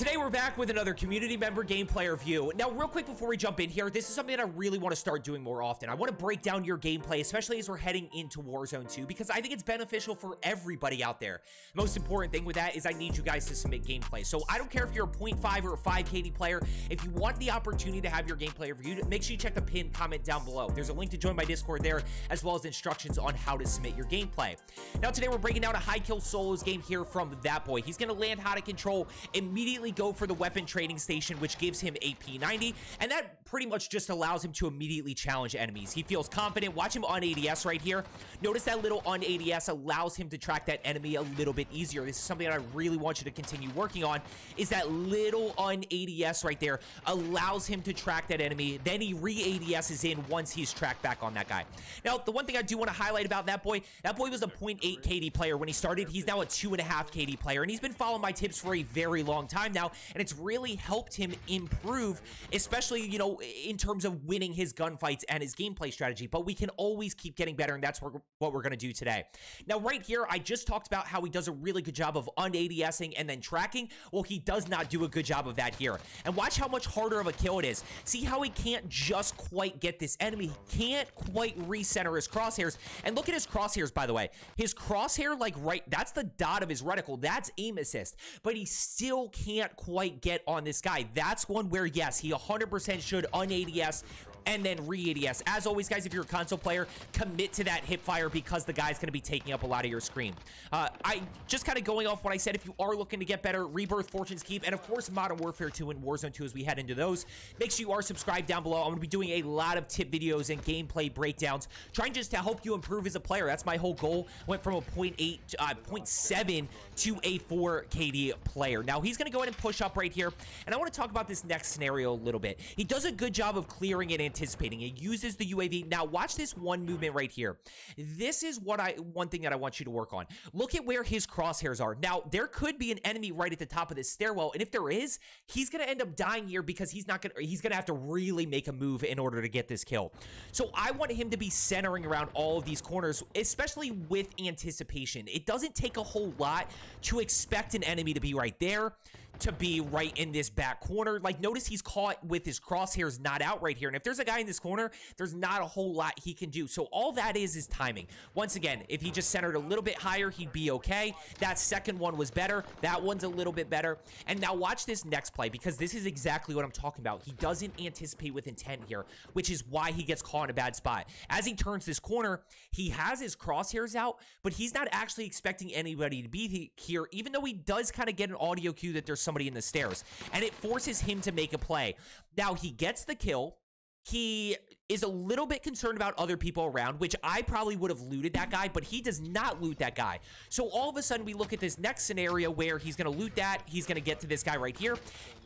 Today we're back with another community member gameplay review. Now, real quick before we jump in here, this is something that I really want to start doing more often. I want to break down your gameplay, especially as we're heading into Warzone 2, because I think it's beneficial for everybody out there. Most important thing with that is I need you guys to submit gameplay. So I don't care if you're a 0.5 or a 5 KD player. If you want the opportunity to have your gameplay reviewed, make sure you check the pinned comment down below. There's a link to join my Discord there, as well as instructions on how to submit your gameplay. Now, today we're breaking down a high kill solos game here from that boy. He's going to land how to control, immediately go for the weapon trading station, which gives him AP 90, and that pretty much just allows him to immediately challenge enemies. He feels confident. Watch him on ADS right here. Notice that little on ADS allows him to track that enemy a little bit easier. This is something that I really want you to continue working on, is that little on ADS right there allows him to track that enemy. Then he re-ADS is in once he's tracked back on that guy. Now, the one thing I do want to highlight about that boy, that boy was a 0.8 KD player when he started. He's now a 2.5 KD player, and he's been following my tips for a very long time now, and it's really helped him improve, especially, you know, in terms of winning his gunfights and his gameplay strategy. But we can always keep getting better, and that's what we're going to do today. Now, right here, I just talked about how he does a really good job of un-ADSing and then tracking. Well, he does not do a good job of that here. And watch how much harder of a kill it is. See how he can't just quite get this enemy. He can't quite recenter his crosshairs. And look at his crosshairs, by the way. His crosshair, like right, that's the dot of his reticle. That's aim assist. But he still can't quite get on this guy. That's one where, yes, he 100% should un-ADS and then re-ADS. As always, guys, if you're a console player, commit to that hip fire because the guy's going to be taking up a lot of your screen. Uh, I just kind of going off what I said, if you are looking to get better, Rebirth, Fortune's Keep, and of course, Modern Warfare 2 and Warzone 2 as we head into those, make sure you are subscribed down below. I'm going to be doing a lot of tip videos and gameplay breakdowns, trying just to help you improve as a player. That's my whole goal. Went from a 0.8, uh, 0.7 to a 4 KD player. Now, he's going to go ahead and push up right here, and I want to talk about this next scenario a little bit. He does a good job of clearing it anticipating. It uses the UAV. Now, watch this one movement right here. This is what I one thing that I want you to work on. Look at where his crosshairs are. Now, there could be an enemy right at the top of this stairwell, and if there is, he's going to end up dying here because he's not going to he's going to have to really make a move in order to get this kill. So, I want him to be centering around all of these corners, especially with anticipation. It doesn't take a whole lot to expect an enemy to be right there to be right in this back corner. Like, notice he's caught with his crosshairs not out right here. And if there's a guy in this corner, there's not a whole lot he can do. So all that is is timing. Once again, if he just centered a little bit higher, he'd be okay. That second one was better. That one's a little bit better. And now watch this next play because this is exactly what I'm talking about. He doesn't anticipate with intent here, which is why he gets caught in a bad spot. As he turns this corner, he has his crosshairs out, but he's not actually expecting anybody to be here, even though he does kind of get an audio cue that there's somebody in the stairs. And it forces him to make a play. Now, he gets the kill. He is a little bit concerned about other people around, which I probably would have looted that guy, but he does not loot that guy. So all of a sudden, we look at this next scenario where he's going to loot that. He's going to get to this guy right here.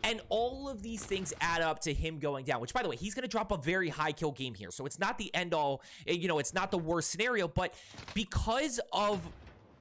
And all of these things add up to him going down, which, by the way, he's going to drop a very high kill game here. So it's not the end all, eh, you know, it's not the worst scenario, but because of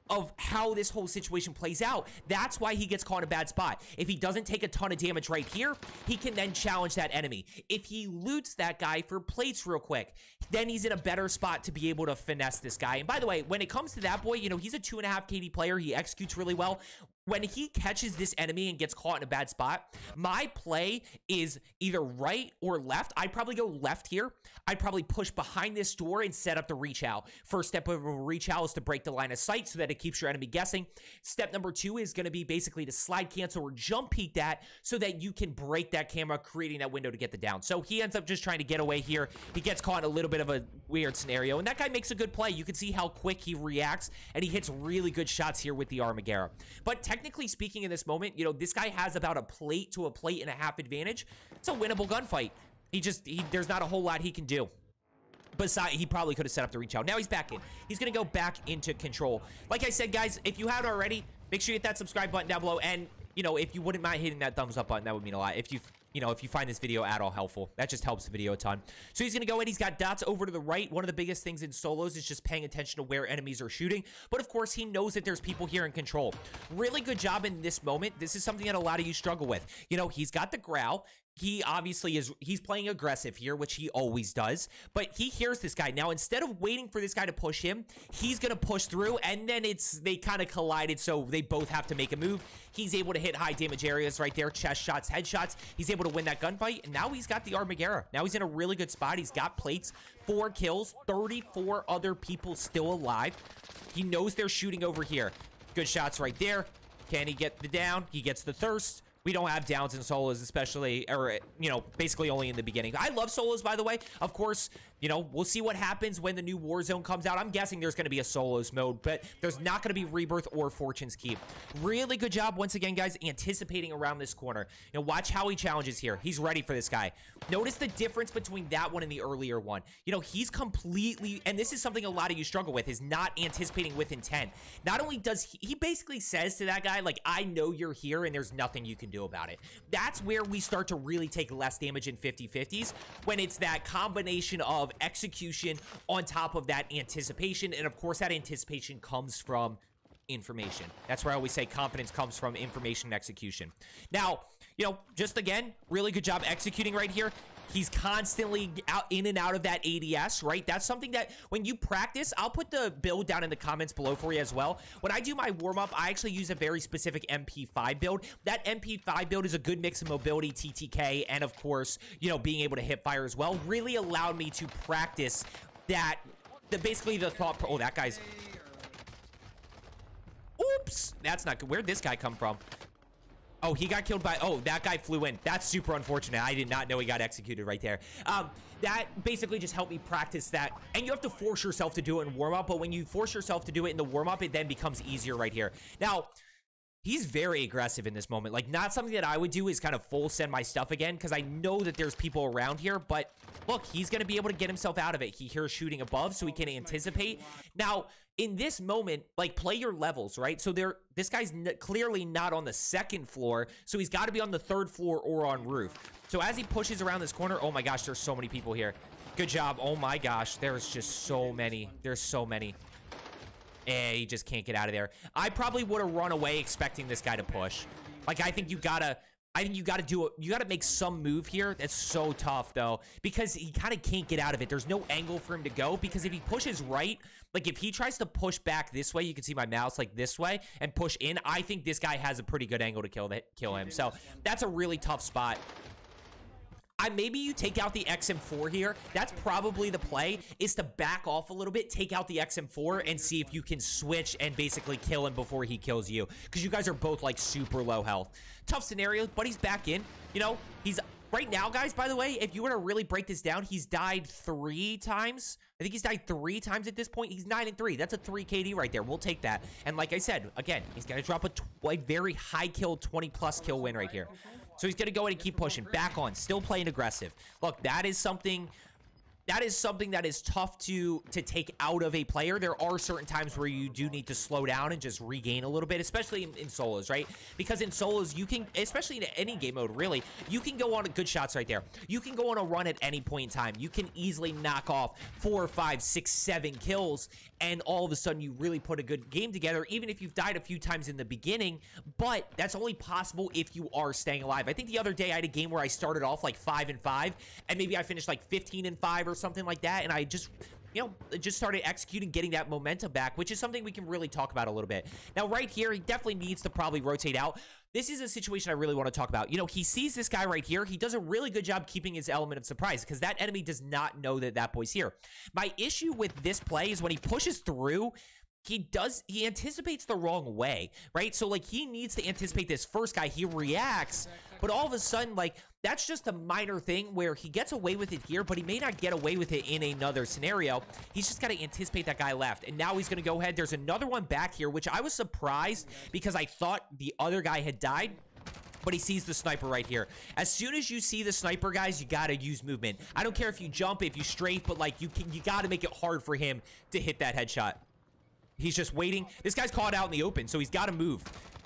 of how this whole situation plays out. That's why he gets caught in a bad spot. If he doesn't take a ton of damage right here, he can then challenge that enemy. If he loots that guy for plates real quick, then he's in a better spot to be able to finesse this guy. And by the way, when it comes to that boy, you know, he's a two and a half KD player. He executes really well when he catches this enemy and gets caught in a bad spot, my play is either right or left. I'd probably go left here. I'd probably push behind this door and set up the reach out. First step of a reach out is to break the line of sight so that it keeps your enemy guessing. Step number two is going to be basically to slide cancel or jump peek that so that you can break that camera, creating that window to get the down. So he ends up just trying to get away here. He gets caught in a little bit of a weird scenario, and that guy makes a good play. You can see how quick he reacts, and he hits really good shots here with the Armaguerra. But technically speaking in this moment, you know, this guy has about a plate to a plate and a half advantage. It's a winnable gunfight. He just, he, there's not a whole lot he can do. Besides, he probably could have set up the reach out. Now he's back in. He's going to go back into control. Like I said, guys, if you haven't already, make sure you hit that subscribe button down below. And, you know, if you wouldn't mind hitting that thumbs up button, that would mean a lot. If you you know, if you find this video at all helpful. That just helps the video a ton. So he's going to go in. He's got dots over to the right. One of the biggest things in solos is just paying attention to where enemies are shooting. But of course, he knows that there's people here in control. Really good job in this moment. This is something that a lot of you struggle with. You know, he's got the growl. He obviously is he's playing aggressive here which he always does but he hears this guy. Now instead of waiting for this guy to push him he's gonna push through and then it's they kind of collided so they both have to make a move. He's able to hit high damage areas right there chest shots headshots he's able to win that gunfight and now he's got the armaguerra now he's in a really good spot. He's got plates four kills 34 other people still alive. He knows they're shooting over here. Good shots right there. Can he get the down? He gets the thirst we don't have downs in solos, especially, or, you know, basically only in the beginning. I love solos, by the way. Of course, you know, we'll see what happens when the new Warzone comes out. I'm guessing there's going to be a solos mode, but there's not going to be Rebirth or Fortune's Keep. Really good job, once again, guys, anticipating around this corner. You know, watch how he challenges here. He's ready for this guy. Notice the difference between that one and the earlier one. You know, he's completely, and this is something a lot of you struggle with, is not anticipating with intent. Not only does he, he basically says to that guy, like, I know you're here and there's nothing you can do about it. That's where we start to really take less damage in 50-50s, when it's that combination of execution on top of that anticipation. And of course, that anticipation comes from information. That's where I always say confidence comes from information and execution. Now, you know, just again, really good job executing right here. He's constantly out in and out of that ADS, right? That's something that when you practice, I'll put the build down in the comments below for you as well. When I do my warm-up, I actually use a very specific MP5 build. That MP5 build is a good mix of mobility, TTK, and of course, you know, being able to hip fire as well. Really allowed me to practice that, the basically the thought, oh, that guy's Oops! That's not good. Where'd this guy come from? Oh, he got killed by... Oh, that guy flew in. That's super unfortunate. I did not know he got executed right there. Um, that basically just helped me practice that. And you have to force yourself to do it in warm-up, but when you force yourself to do it in the warm-up, it then becomes easier right here. Now, he's very aggressive in this moment. Like, not something that I would do is kind of full send my stuff again, because I know that there's people around here, but look, he's going to be able to get himself out of it. He hears shooting above, so he can anticipate. Now, in this moment, like play your levels, right? So there, this guy's clearly not on the second floor, so he's got to be on the third floor or on roof. So as he pushes around this corner, oh my gosh, there's so many people here. Good job. Oh my gosh, there's just so many. There's so many. Eh, he just can't get out of there. I probably would have run away expecting this guy to push. Like, I think you gotta I think you got to do it. You got to make some move here. That's so tough, though, because he kind of can't get out of it. There's no angle for him to go because if he pushes right, like if he tries to push back this way, you can see my mouse like this way and push in. I think this guy has a pretty good angle to kill the, kill him. So that's a really tough spot. I, maybe you take out the XM4 here. That's probably the play, is to back off a little bit, take out the XM4, and see if you can switch and basically kill him before he kills you. Because you guys are both, like, super low health. Tough scenario, but he's back in. You know, he's... Right now, guys, by the way, if you were to really break this down, he's died three times. I think he's died three times at this point. He's 9 and 3. That's a 3 KD right there. We'll take that. And like I said, again, he's going to drop a, a very high kill, 20-plus kill win right here. So he's going to go in and keep pushing. Back on. Still playing aggressive. Look, that is something that is something that is tough to to take out of a player. There are certain times where you do need to slow down and just regain a little bit, especially in, in, solos, right? Because in solos, you can, especially in any game mode, really, you can go on a good shots right there. You can go on a run at any point in time. You can easily knock off four, five, six, seven kills, and all of a sudden you really put a good game together, even if you've died a few times in the beginning. But that's only possible if you are staying alive. I think the other day I had a game where I started off like five and five, and maybe I finished like 15 and five or or something like that, and I just you know, just started executing, getting that momentum back, which is something we can really talk about a little bit. Now, right here, he definitely needs to probably rotate out. This is a situation I really want to talk about. You know, he sees this guy right here. He does a really good job keeping his element of surprise because that enemy does not know that that boy's here. My issue with this play is when he pushes through, he does he anticipates the wrong way right so like he needs to anticipate this first guy he reacts but all of a sudden like that's just a minor thing where he gets away with it here but he may not get away with it in another scenario he's just got to anticipate that guy left and now he's gonna go ahead there's another one back here which i was surprised because i thought the other guy had died but he sees the sniper right here. As soon as you see the sniper, guys, you gotta use movement. I don't care if you jump, if you strafe, but like you can, you gotta make it hard for him to hit that headshot. He's just waiting. This guy's caught out in the open, so he's got to move.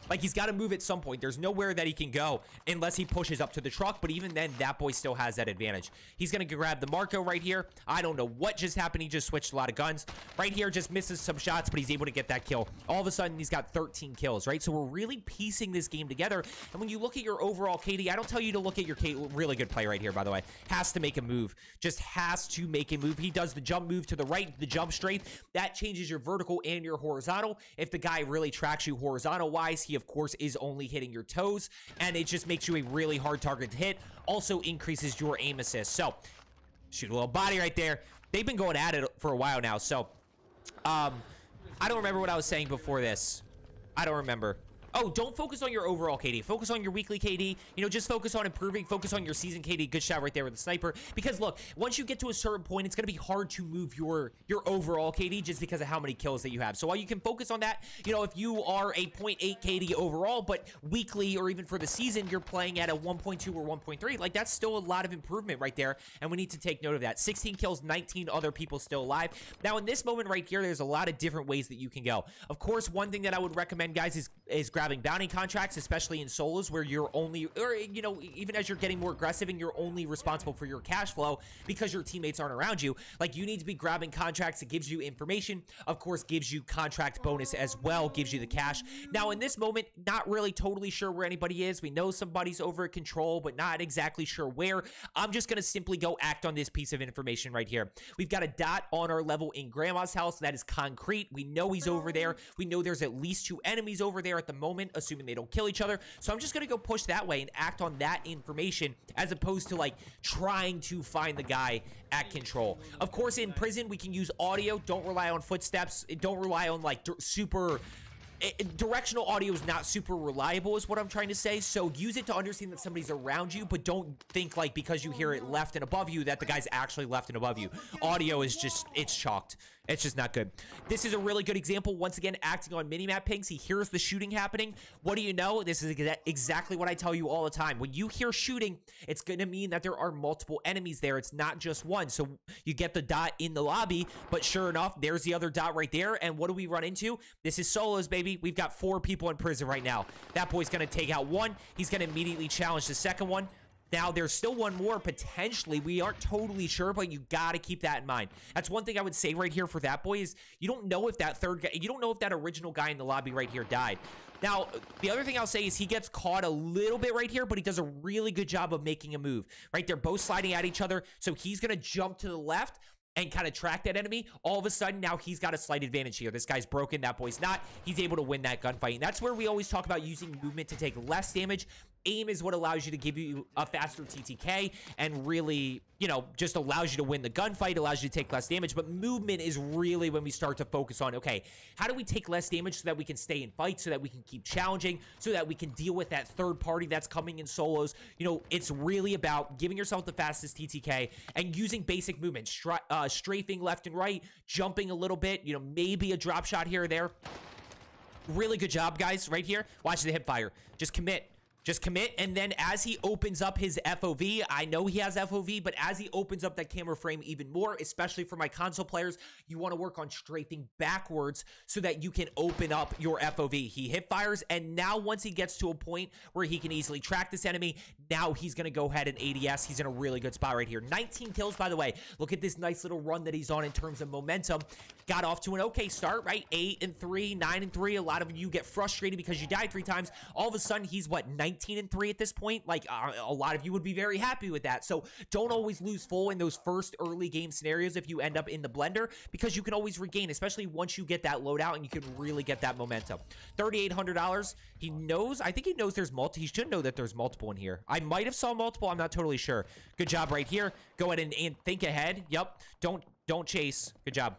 Like, he's got to move at some point. There's nowhere that he can go unless he pushes up to the truck. But even then, that boy still has that advantage. He's going to grab the Marco right here. I don't know what just happened. He just switched a lot of guns. Right here, just misses some shots, but he's able to get that kill. All of a sudden, he's got 13 kills, right? So we're really piecing this game together. And when you look at your overall KD, I don't tell you to look at your KD. Really good play right here, by the way. Has to make a move. Just has to make a move. He does the jump move to the right, the jump straight. That changes your vertical and your horizontal. If the guy really tracks you horizontal-wise, he, of course, is only hitting your toes. And it just makes you a really hard target to hit. Also increases your aim assist. So, shoot a little body right there. They've been going at it for a while now. So, um, I don't remember what I was saying before this. I don't remember. Oh, don't focus on your overall KD. Focus on your weekly KD. You know, just focus on improving. Focus on your season KD. Good shot right there with the sniper. Because look, once you get to a certain point, it's going to be hard to move your your overall KD just because of how many kills that you have. So while you can focus on that, you know, if you are a 0.8 KD overall, but weekly or even for the season, you're playing at a 1.2 or 1.3, like that's still a lot of improvement right there. And we need to take note of that. 16 kills, 19 other people still alive. Now, in this moment right here, there's a lot of different ways that you can go. Of course, one thing that I would recommend, guys, is, is grab grabbing bounty contracts, especially in solos where you're only, or, you know, even as you're getting more aggressive and you're only responsible for your cash flow because your teammates aren't around you, like you need to be grabbing contracts that gives you information, of course, gives you contract bonus as well, gives you the cash. Now, in this moment, not really totally sure where anybody is. We know somebody's over at control, but not exactly sure where. I'm just going to simply go act on this piece of information right here. We've got a dot on our level in Grandma's house. That is concrete. We know he's over there. We know there's at least two enemies over there at the moment moment, assuming they don't kill each other. So I'm just going to go push that way and act on that information as opposed to like trying to find the guy at control. Of course, in prison, we can use audio. Don't rely on footsteps. Don't rely on like super it, directional audio is not super reliable is what I'm trying to say. So use it to understand that somebody's around you, but don't think like because you hear it left and above you that the guy's actually left and above you. Audio is just, it's chalked. It's just not good. This is a really good example. Once again, acting on minimap pings. He hears the shooting happening. What do you know? This is exactly what I tell you all the time. When you hear shooting, it's going to mean that there are multiple enemies there. It's not just one. So you get the dot in the lobby, but sure enough, there's the other dot right there. And what do we run into? This is solos, baby. We've got four people in prison right now. That boy's going to take out one. He's going to immediately challenge the second one. Now, there's still one more potentially. We aren't totally sure, but you got to keep that in mind. That's one thing I would say right here for that boy is you don't know if that third guy, you don't know if that original guy in the lobby right here died. Now, the other thing I'll say is he gets caught a little bit right here, but he does a really good job of making a move, right? They're both sliding at each other, so he's going to jump to the left and kind of track that enemy, all of a sudden now he's got a slight advantage here. This guy's broken, that boy's not. He's able to win that gunfight. And that's where we always talk about using movement to take less damage aim is what allows you to give you a faster TTK and really, you know, just allows you to win the gunfight, allows you to take less damage. But movement is really when we start to focus on, okay, how do we take less damage so that we can stay in fight, so that we can keep challenging, so that we can deal with that third party that's coming in solos. You know, it's really about giving yourself the fastest TTK and using basic movement, stri uh, strafing left and right, jumping a little bit, you know, maybe a drop shot here or there. Really good job, guys, right here. Watch the hip fire. Just commit. Just commit, and then as he opens up his FOV, I know he has FOV, but as he opens up that camera frame even more, especially for my console players, you want to work on strafing backwards so that you can open up your FOV. He hip fires, and now once he gets to a point where he can easily track this enemy, now he's going to go ahead and ADS. He's in a really good spot right here. 19 kills, by the way. Look at this nice little run that he's on in terms of momentum. Got off to an okay start, right? 8 and 3, 9 and 3. A lot of you get frustrated because you died three times. All of a sudden, he's, what, 19 19 and 3 at this point, like uh, a lot of you would be very happy with that. So don't always lose full in those first early game scenarios if you end up in the blender because you can always regain, especially once you get that loadout and you can really get that momentum. $3,800. He knows, I think he knows there's multi. He should know that there's multiple in here. I might have saw multiple. I'm not totally sure. Good job right here. Go ahead and, and think ahead. Yep. Don't, don't chase. Good job.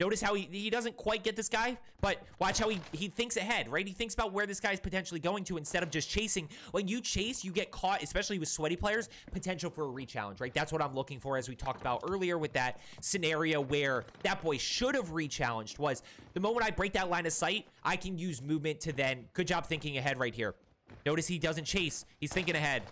Notice how he, he doesn't quite get this guy, but watch how he, he thinks ahead, right? He thinks about where this guy is potentially going to instead of just chasing. When you chase, you get caught, especially with sweaty players, potential for a re-challenge, right? That's what I'm looking for as we talked about earlier with that scenario where that boy should have re-challenged was the moment I break that line of sight, I can use movement to then, good job thinking ahead right here. Notice he doesn't chase. He's thinking ahead.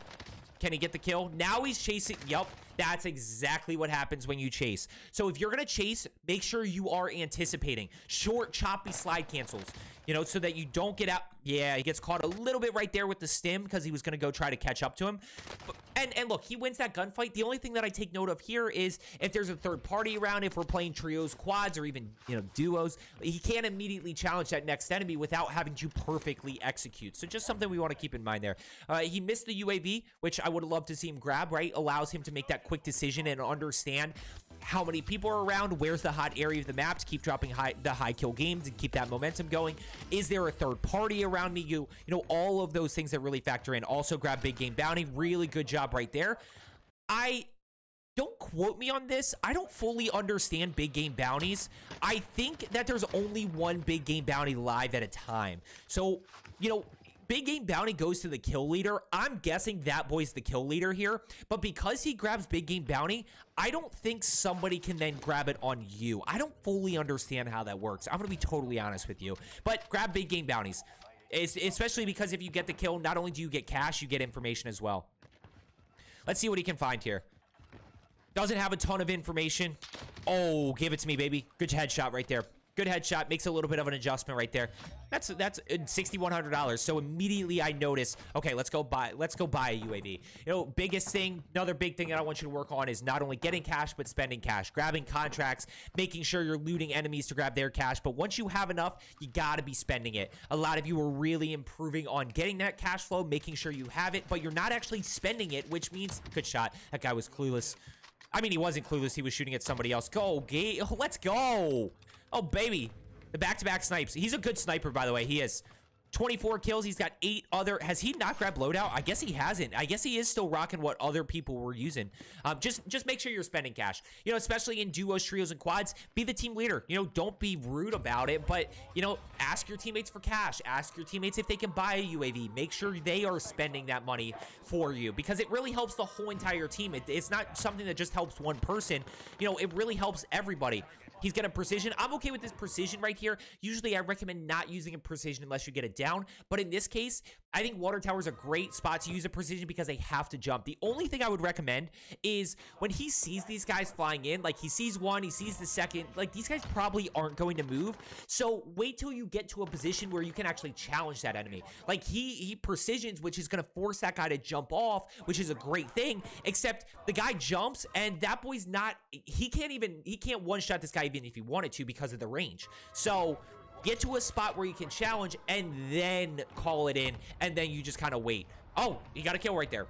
Can he get the kill? Now he's chasing. Yup. That's exactly what happens when you chase. So if you're going to chase, make sure you are anticipating. Short, choppy slide cancels, you know, so that you don't get out. Yeah, he gets caught a little bit right there with the stim because he was going to go try to catch up to him. But, and, and look, he wins that gunfight. The only thing that I take note of here is if there's a third party around, if we're playing trios, quads, or even, you know, duos, he can't immediately challenge that next enemy without having to perfectly execute. So just something we want to keep in mind there. Uh, he missed the UAV, which I would love to see him grab, right? Allows him to make that quick decision and understand how many people are around, where's the hot area of the map to keep dropping high, the high kill games and keep that momentum going. Is there a third party around me? You, you know, all of those things that really factor in. Also grab big game bounty. Really good job right there. I don't quote me on this. I don't fully understand big game bounties. I think that there's only one big game bounty live at a time. So, you know, Big Game Bounty goes to the kill leader. I'm guessing that boy's the kill leader here. But because he grabs Big Game Bounty, I don't think somebody can then grab it on you. I don't fully understand how that works. I'm going to be totally honest with you. But grab Big Game Bounties. It's, especially because if you get the kill, not only do you get cash, you get information as well. Let's see what he can find here. Doesn't have a ton of information. Oh, give it to me, baby. Good headshot right there. Good headshot. Makes a little bit of an adjustment right there. That's that's uh, $6,100. So immediately I notice, okay, let's go buy let's go buy a UAV. You know, biggest thing, another big thing that I want you to work on is not only getting cash but spending cash, grabbing contracts, making sure you're looting enemies to grab their cash. But once you have enough, you got to be spending it. A lot of you are really improving on getting that cash flow, making sure you have it, but you're not actually spending it, which means good shot. That guy was clueless. I mean, he wasn't clueless. He was shooting at somebody else. Go, Gate. Let's go. Oh, baby. The back-to-back -back snipes. He's a good sniper, by the way. He is. 24 kills. He's got eight other. Has he not grabbed loadout? I guess he hasn't. I guess he is still rocking what other people were using. Um, just just make sure you're spending cash. You know, especially in duos, trios, and quads. Be the team leader. You know, don't be rude about it, but you know, ask your teammates for cash. Ask your teammates if they can buy a UAV. Make sure they are spending that money for you because it really helps the whole entire team. It, it's not something that just helps one person. You know, it really helps everybody. He's got a precision. I'm okay with this precision right here. Usually I recommend not using a precision unless you get it down. But in this case, I think water tower is a great spot to use a precision because they have to jump. The only thing I would recommend is when he sees these guys flying in, like he sees one, he sees the second, like these guys probably aren't going to move. So wait till you get to a position where you can actually challenge that enemy. Like he, he precisions, which is going to force that guy to jump off, which is a great thing, except the guy jumps and that boy's not, he can't even, he can't one shot this guy even if he wanted to because of the range. So get to a spot where you can challenge and then call it in and then you just kind of wait. Oh, you got a kill right there.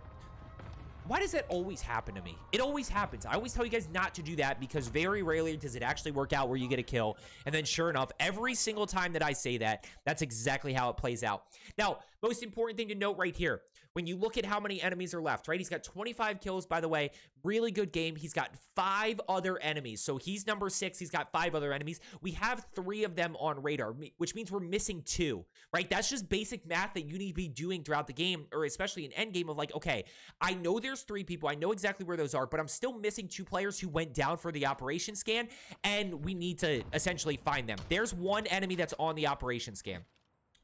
Why does that always happen to me? It always happens. I always tell you guys not to do that because very rarely does it actually work out where you get a kill. And then sure enough, every single time that I say that, that's exactly how it plays out. Now, most important thing to note right here, when you look at how many enemies are left, right? He's got 25 kills, by the way. Really good game. He's got five other enemies. So he's number six. He's got five other enemies. We have three of them on radar, which means we're missing two, right? That's just basic math that you need to be doing throughout the game, or especially an end game of like, okay, I know there's three people. I know exactly where those are, but I'm still missing two players who went down for the operation scan, and we need to essentially find them. There's one enemy that's on the operation scan.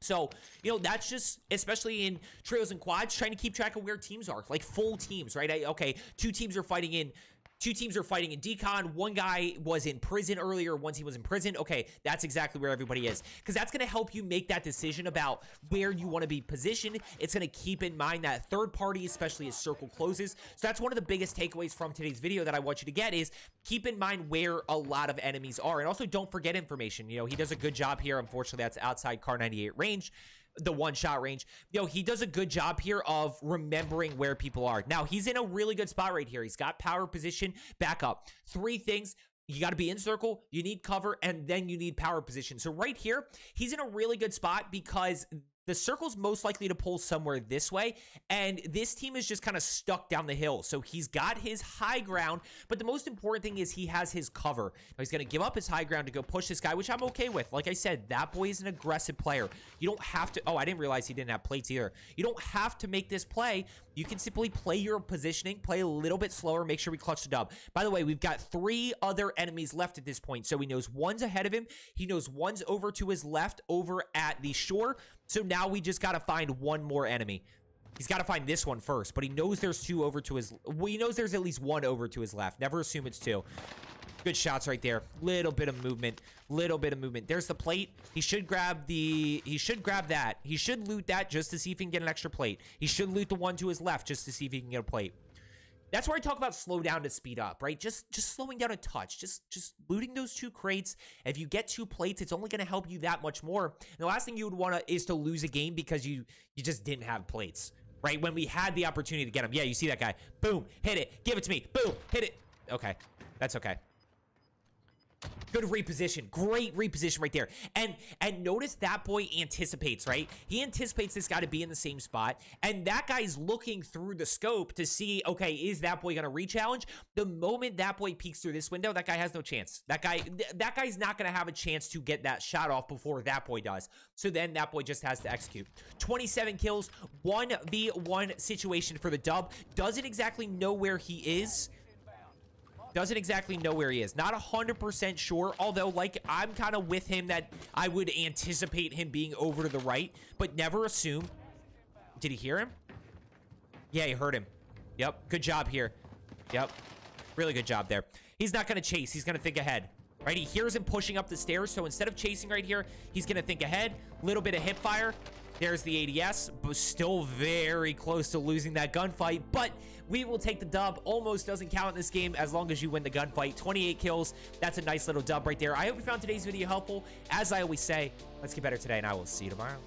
So, you know, that's just, especially in trios and quads, trying to keep track of where teams are, like full teams, right? I, okay, two teams are fighting in Two teams are fighting in decon. One guy was in prison earlier. Once he was in prison. Okay, that's exactly where everybody is. Because that's going to help you make that decision about where you want to be positioned. It's going to keep in mind that third party, especially as circle closes. So that's one of the biggest takeaways from today's video that I want you to get is keep in mind where a lot of enemies are. And also don't forget information. You know, he does a good job here. Unfortunately, that's outside Kar98 range the one shot range. Yo, he does a good job here of remembering where people are. Now, he's in a really good spot right here. He's got power position, back up. Three things. You got to be in circle, you need cover, and then you need power position. So right here, he's in a really good spot because the circle's most likely to pull somewhere this way, and this team is just kind of stuck down the hill. So he's got his high ground, but the most important thing is he has his cover. Now he's going to give up his high ground to go push this guy, which I'm okay with. Like I said, that boy is an aggressive player. You don't have to... Oh, I didn't realize he didn't have plates either. You don't have to make this play. You can simply play your positioning, play a little bit slower, make sure we clutch the dub. By the way, we've got three other enemies left at this point, so he knows one's ahead of him. He knows one's over to his left over at the shore. So now we just got to find one more enemy. He's got to find this one first, but he knows there's two over to his... Well, he knows there's at least one over to his left. Never assume it's two. Good shots right there. Little bit of movement. Little bit of movement. There's the plate. He should grab the... He should grab that. He should loot that just to see if he can get an extra plate. He should loot the one to his left just to see if he can get a plate. That's where I talk about slow down to speed up, right? Just just slowing down a touch, just just looting those two crates. If you get two plates, it's only going to help you that much more. And the last thing you would want to is to lose a game because you you just didn't have plates, right? When we had the opportunity to get them. Yeah, you see that guy. Boom, hit it. Give it to me. Boom, hit it. Okay. That's okay. Good reposition. Great reposition right there. And and notice that boy anticipates, right? He anticipates this guy to be in the same spot. And that guy's looking through the scope to see, okay, is that boy going to re-challenge? The moment that boy peeks through this window, that guy has no chance. That guy, th that guy's not going to have a chance to get that shot off before that boy does. So then that boy just has to execute. 27 kills, 1v1 situation for the dub. Doesn't exactly know where he is. Doesn't exactly know where he is. Not 100% sure, although, like, I'm kind of with him that I would anticipate him being over to the right, but never assume. Did he hear him? Yeah, he heard him. Yep, good job here. Yep, really good job there. He's not going to chase. He's going to think ahead. Right, he hears him pushing up the stairs, so instead of chasing right here, he's going to think ahead. Little bit of hip fire. There's the ADS, but still very close to losing that gunfight. But we will take the dub. Almost doesn't count in this game as long as you win the gunfight. 28 kills. That's a nice little dub right there. I hope you found today's video helpful. As I always say, let's get better today, and I will see you tomorrow.